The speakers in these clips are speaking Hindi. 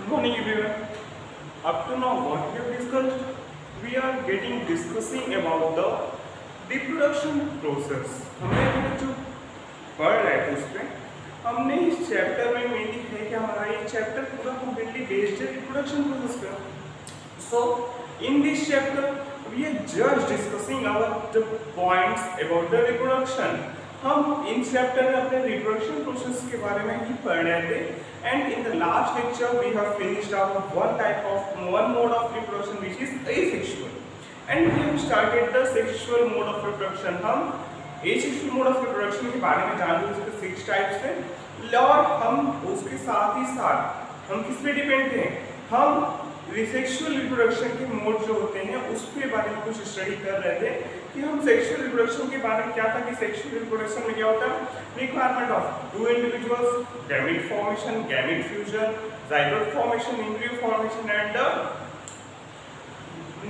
Good morning everyone. Up to now what we have discussed, we are getting discussing about the reproduction process. हमने जो पढ़ रहे थे उस पर हमने इस चैप्टर में मेनली है कि हमारा ये चैप्टर पूरा कम्प्लीटली बेस्ड है रिप्रोडक्शन प्रोसेस पे so in this chapter we are just discussing our the points about the reproduction हम इन चैप्टर में अपने रिप्रोडक्शन प्रोसेस के बारे में ही पढ़ रहे थे। And in the last lecture we have finished our one type of one mode of reproduction which is asexual and we have started the sexual mode of reproduction हम एसेक्सुअल मोड ऑफ़ रिप्रोडक्शन के बारे में जान रहे उसके सिक्स टाइप्स हैं। और हम उसके साथ ही साथ, हम किस पे डिपेंड हैं हम सेक्सुअल रिप्रोडक्शन के मोड जो होते हैं उस पे बारे में कुछ स्टडी कर रहे थे कि हम सेक्सुअल रिप्रोडक्शन के बारे में क्या था कि सेक्सुअल रिप्रोडक्शन में क्या होता है? Requirement of two individuals gamete formation gamete fusion zygote formation embryo formation and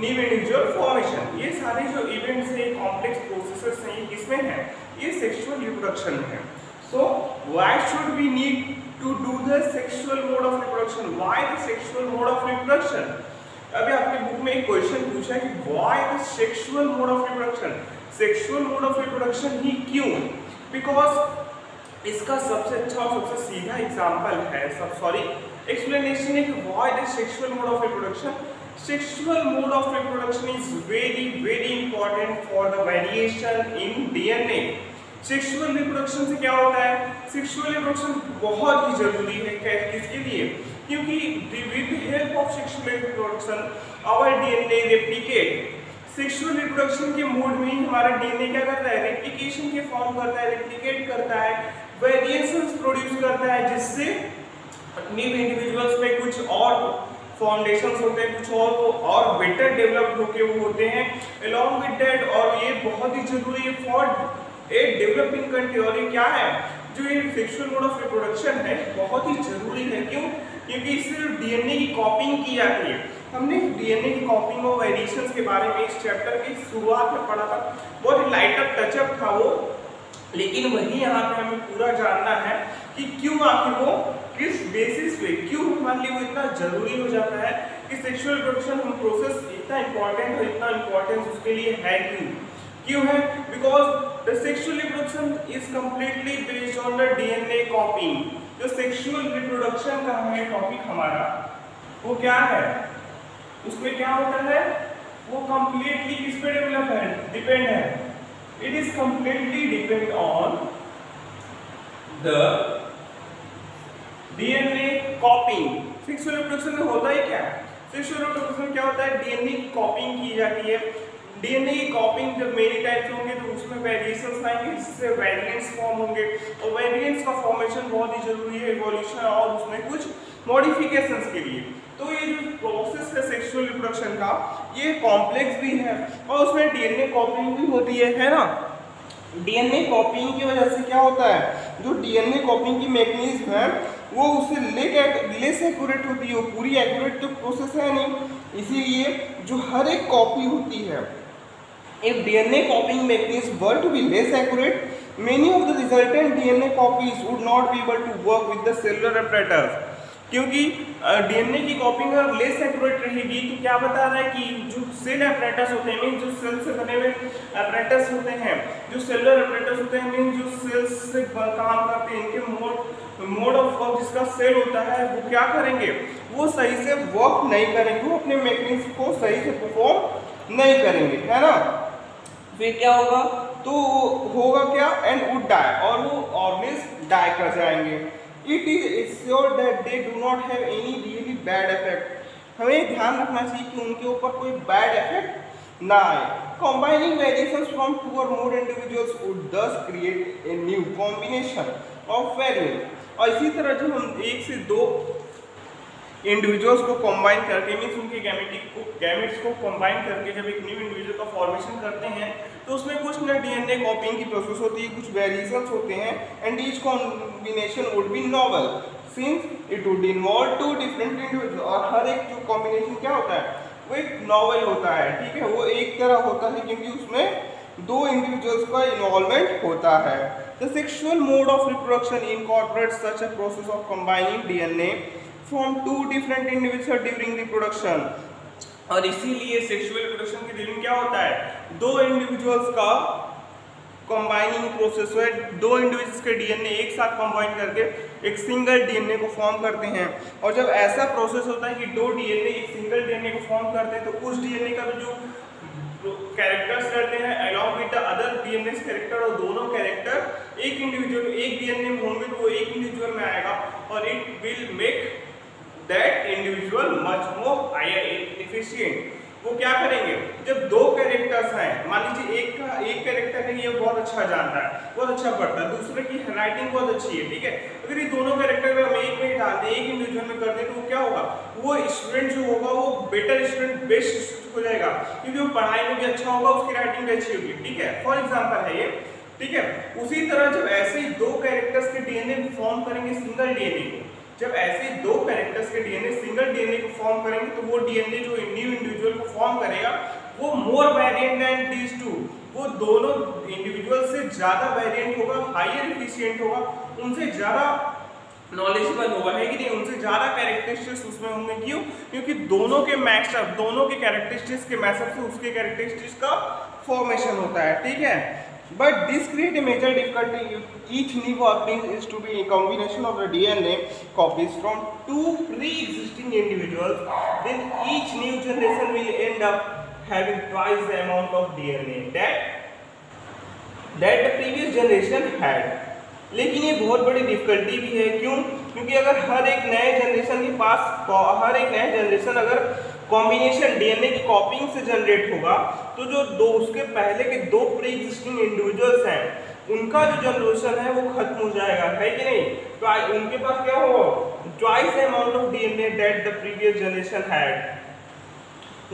new individual formation ये सारे जो इवेंट्स हैं कॉम्प्लेक्स प्रोसेसेस हैं, ये किसमें है? ये सेक्सुअल रिप्रोडक्शन में है। So why should we need to do the sexual mode of reproduction why the sexual mode of reproduction अभी आपने बुक में एक क्वेश्चन पूछा है कि why the sexual mode of reproduction sexual mode of reproduction ही क्यों because इसका सबसे अच्छा और सबसे सीधा एग्जांपल है सब सॉरी एक्सप्लेनेशन है कि why the sexual mode of reproduction sexual mode of reproduction is very very important for the variation in DNA sexual reproduction से क्या होता है? सेक्सुअल रिप्रोडक्शन बहुत ही ज़रूरी है किसके लिए, क्योंकि with help of sexual reproduction our DNA replicate sexual reproduction के मोड में ही हमारा डीएनए क्या करता है? रेप्लिकेशन के फॉर्म करता है रेप्लिकेट करता है वेरिएशंस प्रोड्यूस करता है, जिससे न्यू इंडिविजुअल्स में कुछ और फाउंडेशंस होते हैं, कुछ और और बेटर डेवलप होके वो होते हैं अलॉन्ग विद डेट और ये बहुत ही ज़रूरी है फॉर एक डेवलपिंग कंट्री और ये क्या है? जो ये सेक्सुअल मोड ऑफ़ रिप्रोडक्शन है, बहुत ही ज़रूरी है। क्यों? क्योंकि इससे डीएनए की कॉपिंग की जाती है। हमने डीएनए की कॉपिंग और वेरिएशंस के बारे में इस चैप्टर की शुरुआत में पढ़ा था। बहुत ही लाइट अप टचअप था वो। लेकिन वही यहाँ पे हमें पूरा जानना है कि क्यों आखिर वो किस बेसिस पे, क्यों हमारे लिए वो इतना ज़रूरी हो जाता है कि सेक्सुअल रिप्रोडक्शन हम प्रोसेस इतना इंपॉर्टेंट और इतना इंपॉर्टेंस उसके लिए है क्यों? क्यों है? Because the sexual reproduction is completely based on the DNA copying जो सेक्सुअल रिप्रोडक्शन का है टॉपिक हमारा, वो क्या है? उसमें क्या होता है? वो कंप्लीटली किस पे डेवलप है? डिपेंड है. It is completely depend on the DNA copying sexual reproduction में होता ही क्या? सेक्सुअल रिप्रोडक्शन क्या होता है? डीएनए कॉपिंग की जाती है। डीएनए की कॉपिंग जब मेनी टाइप्स होंगे तो उसमें वेरिएशंस आएँगे, जिससे वेरिएंट्स फॉर्म होंगे। और वेरिएंट्स का फॉर्मेशन बहुत ही ज़रूरी है इवोल्यूशन और उसमें कुछ मॉडिफिकेशंस के लिए। तो ये जो प्रोसेस है सेक्सुअल रिप्रोडक्शन का, ये कॉम्प्लेक्स भी है और उसमें डीएनए कॉपिंग भी होती है है ना? डीएनए कॉपिंग की वजह से क्या होता है? जो डीएनए कॉपिंग की मैकेनिज्म है, वो उससे लेक लेस एक्यूरेट होती है, वो पूरी एक्यूरेट तो प्रोसेस है नहीं। इसीलिए जो हर एक कॉपी होती है If DNA copying mechanisms were to be less accurate, many of the resultant DNA copies would not be able to work with the cellular apparatus. क्योंकि डीएनए की कॉपिंग अगर लेस एक्यूरेट रहेगी तो क्या बता रहा है कि जो सेल अपरेटस होते हैं मीन जो सेल से बने हुए अपरेटस होते हैं जो सेलुलर अपरेटस होते हैं मीन जो सेल्स से काम करते हैं इनके मोड मोड ऑफ़ वर्क जिसका सेल होता है वो क्या करेंगे वो सही से वर्क नहीं करेंगे वो अपने मैकेनिज्म को सही से परफॉर्म नहीं करेंगे है ना फिर क्या होगा? तो होगा क्या? एंड वुड डाई और वो ऑर्गेनिज्म डाई कर जाएँगे। It is sure that they do not have any really bad effect हमें ध्यान रखना चाहिए कि उनके ऊपर कोई बैड इफ़ेक्ट ना आए। कॉम्बाइनिंग वेरिएशन फ्रॉम टू और मोर individuals would thus create a new combination of variants और इसी तरह जब हम एक से दो इंडिविजुअल्स को कंबाइन करके मीन्स उनके गैमेटिक को गैमेट्स को कंबाइन करके जब एक न्यू इंडिविजुअल का फॉर्मेशन करते हैं तो उसमें कुछ ना डीएनए कॉपिंग की प्रोसेस होती है, कुछ वेरिएशंस होते हैं and each combination would be novel since it would involve two different individual और हर एक जो कॉम्बिनेशन क्या होता है, वो एक नॉवल होता है, ठीक है? वो एक तरह होता है, क्योंकि उसमें दो इंडिविजुअल्स का इन्वॉल्वमेंट होता है. The sexual mode of reproduction incorporate such a process of combining DNA from two different individual during reproduction और इसीलिए सेक्सुअल रिप्रोडक्शन के दिन क्या होता है? दो इंडिविजुअल्स का कंबाइनिंग प्रोसेस है। दो इंडिविजुअल्स के डीएनए एक साथ कंबाइन करके एक सिंगल डीएनए को फॉर्म करते हैं। और जब ऐसा प्रोसेस होता है कि दो डीएनए एक सिंगल डीएनए को फॉर्म करते हैं तो उस डीएनए का जो कैरेक्टर्स रहते हैं along with the other DNA character और दोनों कैरेक्टर एक इंडिविजुअल एक डीएनए में होंगे तो वो एक इंडिविजुअल में आएगा और it will make that individual much more efficient वो क्या करेंगे? जब दो कैरेक्टर्स हैं, मान लीजिए एक का, एक कैरेक्टर है ये बहुत अच्छा जानता है, बहुत अच्छा पढ़ता है, दूसरे की राइटिंग बहुत अच्छी है, ठीक है? अगर ये दोनों कैरेक्टर हम एक में डाल दें, एक इंडिविजुअल में कर दें तो वो क्या होगा? वो स्टूडेंट जो होगा, वो बेटर स्टूडेंट बेस्ट हो जाएगा, क्योंकि वो पढ़ाई में भी अच्छा होगा, उसकी राइटिंग भी अच्छी होगी, ठीक है? फॉर एग्ज़ाम्पल है ये, ठीक है? उसी तरह जब ऐसे ही दो कैरेक्टर्स के डीएनए फॉर्म करेंगे सिंगल डीएनए को जब ऐसे दो कैरेक्टर्स के डीएनए सिंगल डीएनए को फॉर्म करेंगे तो वो डीएनए जो न्यू इंडिविजुअल को फॉर्म करेगा, वो more variant than these two वो दोनों इंडिविजुअल से ज़्यादा वेरिएंट होगा हायर एफिशिएंट होगा, उनसे ज़्यादा नॉलेजेबल होगा, है कि नहीं? उनसे ज़्यादा कैरेक्टरिस्टिक्स उसमें होंगे। क्यों? क्योंकि दोनों के मैचअप दोनों के कैरेक्टरिस्टिक्स के मैचअप से उसके कैरेक्टरिस्टिक्स का फॉर्मेशन होता है, ठीक है? But this create a major difficulty. Each new organism is to be a combination of the DNA copies from two pre-existing individuals. Then each new generation will end up having twice the amount of DNA that that the previous generation had. लेकिन ये बहुत बड़ी डिफिकल्टी भी है क्यों क्योंकि अगर हर एक नए जनरेशन के पास हर एक नए जनरेशन अगर कॉम्बिनेशन डीएनए की कॉपिंग से जनरेट होगा। तो जो दो उसके पहले के दो प्री एग्जिस्टिंग इंडिविजुअल्स हैं उनका जो जनरेशन है वो खत्म हो जाएगा है कि नहीं? तो आ, उनके पास क्या होगा twice amount of DNA that the previous generation had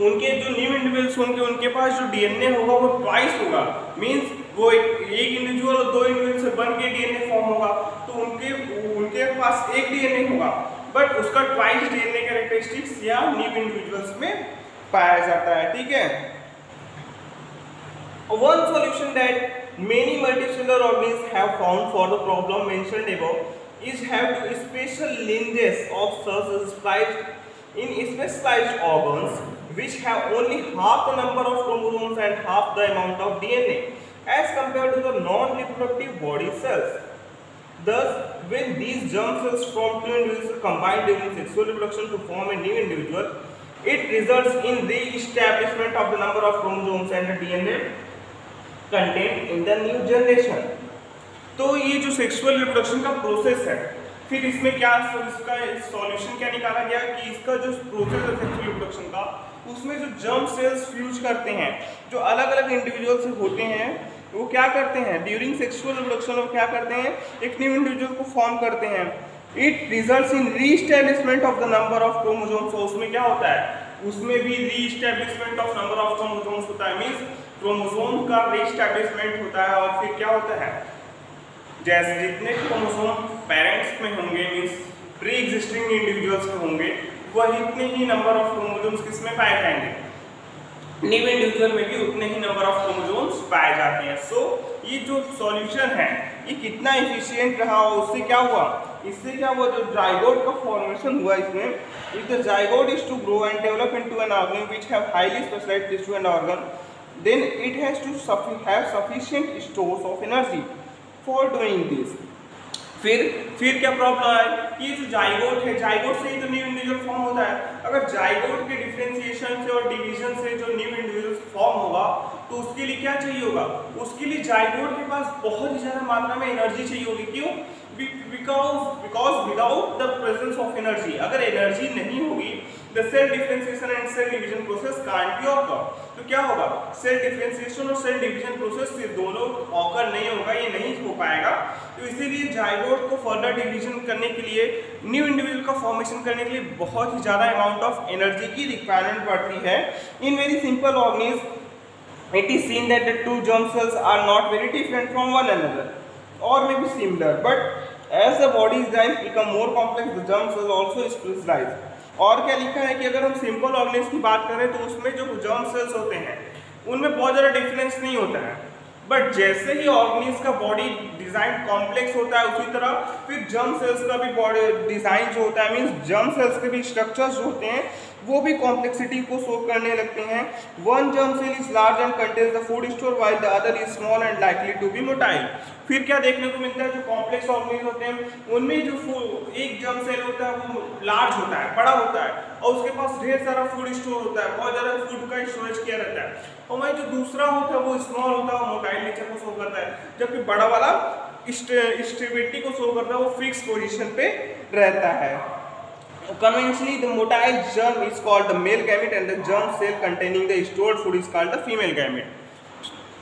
उनके जो न्यू इंडिविजुअल्स होंगे उनके पास जो डीएनए होगा वो ट्वाइस होगा। मींस वो एक एक इंडिविजुअल और दो इंडिविजुअल से बन के डीएनए फॉर्म होगा। तो उनके उनके पास एक डीएनए होगा। बट उसका ट्वाइस डीएनए कैरेक्टरिस्टिक्स या न्यू इंडिविजुअल्स में पाया जाता है, ठीक है? One solution that many multicellular organisms have found for the problem mentioned above is have two special lineages of spiced in specialised organs which have only half the number of chromosomes and half the amount of DNA as compare to the non reproductive body cells Thus, when these germ cells from two individuals combine during sexual reproduction to form a new individual, it results in re-establishment of the number of chromosomes and the DNA contained in the new generation. तो ये जो सेक्सुअल रिप्रोडक्शन का प्रोसेस है फिर इसमें क्या इसका सॉल्यूशन क्या निकाला गया कि इसका जो प्रोसेस है सेक्सुअल रिप्रोडक्शन का उसमें जो जर्म सेल्स फ्यूज करते हैं जो अलग अलग इंडिविजुअल से होते हैं वो क्या करते हैं? ड्यूरिंग सेक्सुअल रिप्रोडक्शन वो क्या करते हैं? एक न्यू इंडिविजुअल को फॉर्म करते हैं। It result in reestablishment of the number of chromosomes उसमें क्या होता है? उसमें भी reestablishment of number of chromosomes होता है। मीन्स क्रोमोजोम का रीस्टेब्लिशमेंट होता है और फिर क्या होता है? जैसे जितने क्रोमोजोम पेरेंट्स में होंगे मीन्स प्री एग्जिस्टिंग इंडिविजुअल्स में होंगे, वह इतने ही नंबर ऑफ़ क्रोमोजोम्स किसमें पाए जाएँगे? न्यू इंडिविजुअल में भी उतने ही नंबर ऑफ़ क्रोमोसोम्स पाए जाते हैं। सो so, ये जो सॉल्यूशन है ये कितना एफिशिएंट रहा और उससे क्या हुआ? इससे क्या हुआ? जो जाइगोट का फॉर्मेशन हुआ इसमें if the zygote is to grow and develop into an organ which have highly specialised tissue and organ then it has to have sufficient stores of energy for doing this फिर फिर क्या प्रॉब्लम है ये जो जाइगोट है जाइगोट से ही तो न्यू इंडिविजुअल फॉर्म होता है। अगर जाइगोट के डिफ्रेंसिएशन से और डिवीज़न से जो न्यू इंडिविजुअल फॉर्म होगा तो उसके लिए क्या चाहिए होगा? उसके लिए जाइगोट के पास बहुत ही ज़्यादा मात्रा में एनर्जी चाहिए होगी। क्यों? Because because without the presence of energy अगर एनर्जी नहीं होगी the cell differentiation and cell division process can't be occur तो क्या होगा? सेल डिफरेंशिएशन और सेल डिवीज़न प्रोसेस ये दोनों ऑकर नहीं होगा, ये नहीं हो पाएगा। तो इसीलिए जाइगोट को फर्दर डिवीज़न करने के लिए न्यू इंडिविजुअल का फॉर्मेशन करने के लिए बहुत ही ज़्यादा अमाउंट ऑफ़ एनर्जी की रिक्वायरमेंट पड़ती है। In very simple organism it is seen that the two germ cells are not very different from one another or may be similar but as the body is dies become more complex the germ cells also specialize और क्या लिखा है कि अगर हम सिंपल ऑर्गेनिज्म की बात करें तो उसमें जो जर्म सेल्स होते हैं उनमें बहुत ज़्यादा डिफरेंस नहीं होता है बट जैसे ही ऑर्गेनिज का बॉडी डिज़ाइन कॉम्प्लेक्स होता है, उसी तरह फिर जर्म सेल्स का भी बॉडी डिज़ाइन जो होता है मीन्स जर्म सेल्स के भी स्ट्रक्चर्स जो होते हैं, वो भी कॉम्प्लेक्सिटी को शो करने लगते हैं। One germ cell is large and contains the food store while the other is small and likely to be motile फिर क्या देखने को मिलता है, जो कॉम्प्लेक्स ऑर्गेनिज होते हैं, उनमें जो एक जर्म सेल होता है, वो लार्ज होता है, बड़ा होता है, और उसके पास ढेर सारा फ़ूड स्टोर होता है, बहुत ज़्यादा फ़ूड का स्टोरेज किया रहता है। और वही जो दूसरा होता है वो स्मॉल होता है, वो मोबाइल नेचर को शो करता है। जबकि बड़ा वाला स्टेबिलिटी को शो करता है, वो फिक्स पोजिशन पे रहता है। Commonly the motile germ is called the male gamete and the germ cell containing the stored food is called the female gamete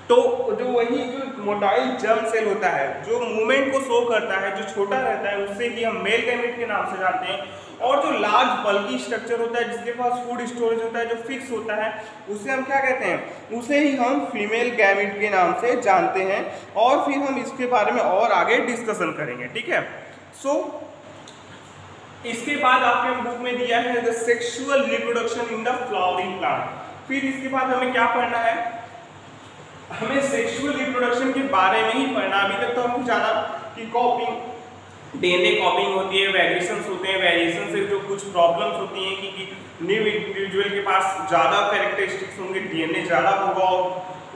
तो जो वही जो मोटाइल जर्म सेल होता है जो मूवमेंट को शो करता है जो छोटा रहता है उससे ही हम मेल गैमेट के नाम से जानते हैं। और जो लार्ज बल्कि स्ट्रक्चर होता है जिसके पास फ़ूड स्टोरेज होता है जो फिक्स होता है उसे हम क्या कहते हैं? उसे ही हम फीमेल गैमेट के नाम से जानते हैं। और फिर हम इसके बारे में और आगे डिस्कशन करेंगे ठीक है? सो so, इसके बाद आपके बुक में दिया है the sexual reproduction in the flowering plant फिर इसके बाद हमें क्या पढ़ना है? हमें सेक्सुअल रिप्रोडक्शन के बारे में ही पढ़ना अभी तक तो हमको जाना कि कॉपिंग डीएनए कॉपिंग होती है वेरिएशन होते हैं। वेरिएशन से जो कुछ प्रॉब्लम्स होती हैं कि, कि न्यू इंडिविजुअल के पास ज़्यादा कैरेक्टरिस्टिक्स होंगे डीएनए ज़्यादा होगा और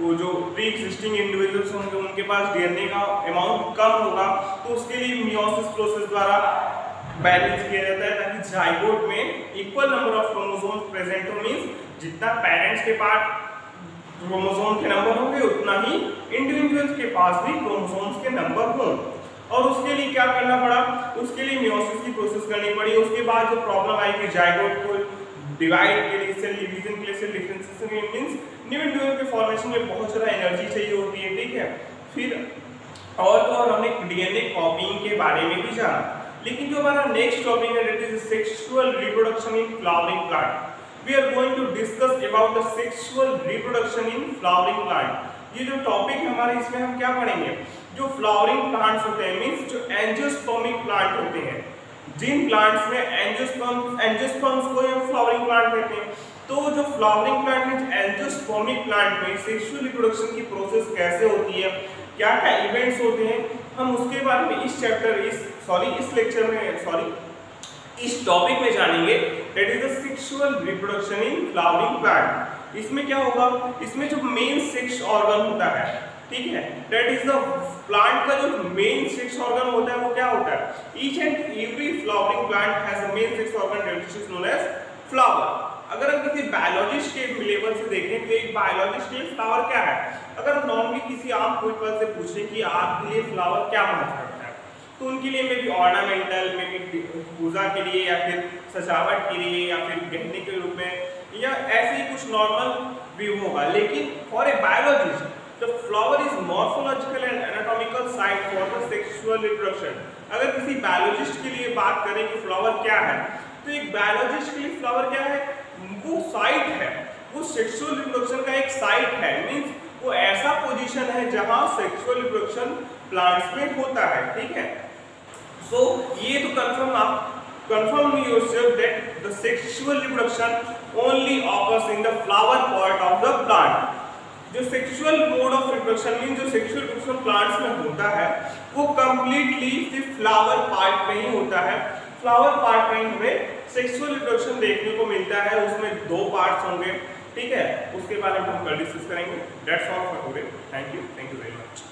वो जो प्री एग्जिस्टिंग इंडिविजुअल्स होंगे उनके पास डीएनए का अमाउंट कम होगा। तो उसके लिए मियोसिस प्रोसेस द्वारा बैलेंस किया जाता है ताकि जाइगोट में equal number of chromosomes present हो। मींस जितना पेरेंट्स के पास क्रोमोसोम के नंबर होंगे, उतना ही इंडिविजुअल्स के पास भी क्रोमोसोम्स के नंबर हों। और उसके लिए क्या करना पड़ा? उसके लिए मियोसिस की प्रोसेस करनी पड़ी। उसके बाद जो प्रॉब्लम आई कि जाइगोट को डिवाइड के लिए सेल डिवीज़न के लिए cell differentiation means new individual के फॉर्मेशन में बहुत ज़्यादा एनर्जी चाहिए होती है, ठीक है? फिर और तो और हमने डीएनए कॉपिंग के बारे में भी जाना। लेकिन जो हमारा नेक्स्ट टॉपिक है that is sexual reproduction in flowering plant we are going to discuss about the sexual reproduction in flowering plant ये जो टॉपिक है हमारे, इसमें हम क्या पढ़ेंगे? जो फ्लावरिंग प्लांट्स होते हैं मींस जो एंजियोस्पर्मिक प्लांट होते हैं, जिन प्लांट्स में एंजियोस्पर्म एंजियोस्पर्म्स को हम फ्लावरिंग प्लांट कहते हैं। तो जो फ्लावरिंग प्लांट में एंजियोस्पर्मिक प्लांट में सेक्सुअल रिप्रोडक्शन की प्रोसेस कैसे होती है क्या क्या इवेंट्स होते हैं, हम उसके बारे में इस चैप्टर इस सॉरी इस लेक्चर में सॉरी इस टॉपिक में जानेंगे that is the sexual reproduction in flowering plant इसमें क्या होगा? इसमें जो मेन सेक्स ऑर्गन होता है, ठीक है? दैट इज़ द प्लांट का जो मेन सेक्स ऑर्गन होता है, वो क्या होता है? Each and every flowering plant has a main sex organ that is known as flower अगर हम किसी बायोलॉजिस्ट के लेवल से देखें तो एक बायोलॉजिस्ट के फ्लावर क्या है? अगर नॉर्मली किसी आम कोई से पूछे कि आपके लिए फ्लावर क्या महत्व तो उनके लिए may be ornamental may be पूजा के लिए या फिर सजावट के लिए या फिर गहने के रूप में या ऐसे ही कुछ नॉर्मल व्यू होगा। लेकिन for a biologist the flower is morphological and anatomical site for the sexual reproduction अगर किसी बायोलॉजिस्ट के लिए बात करें कि फ्लावर क्या है तो एक बायोलॉजिस्ट के लिए फ्लावर क्या है? वो साइट है। वो सेक्सुअल रिप्रोडक्शन का एक साइट है। मीन्स वो ऐसा पोजीशन है जहाँ सेक्सुअल रिप्रोडक्शन प्लांट्स में होता है। ठीक है? So, ये तो confirm आप confirm yourself that the sexual reproduction only occurs in the flower part of the plant. जो sexual mode of reproduction mean जो सेक्सुअल रिप्रोडक्शन प्लांट्स में होता है, वो कंप्लीटली सिर्फ़ फ्लावर पार्ट में ही होता है। फ्लावर पार्ट में हमें सेक्सुअल रिप्रोडक्शन देखने को मिलता है, उसमें दो पार्ट्स होंगे। ठीक है? उसके बारे में हम कल डिस्कस करेंगे। That's all for today thank you thank you very much